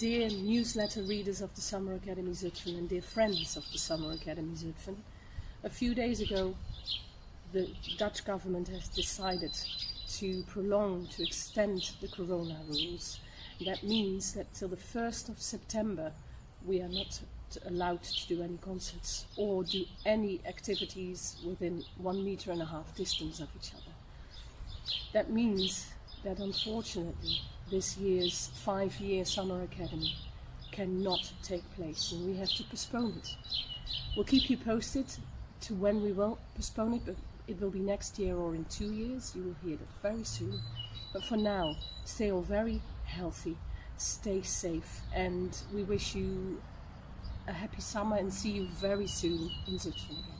dear newsletter readers of the Summer Academy Zutphen and dear friends of the Summer Academy Zutphen, a few days ago the Dutch government has decided to prolong, to extend the corona rules. That means that till the 1st of September we are not allowed to do any concerts or do any activities within one meter and a half distance of each other. That means that unfortunately this year's five-year summer academy cannot take place and we have to postpone it. We'll keep you posted to when we will postpone it, but it will be next year or in two years. You will hear that very soon. But for now, stay all very healthy, stay safe, and we wish you a happy summer and see you very soon in Zutphen again.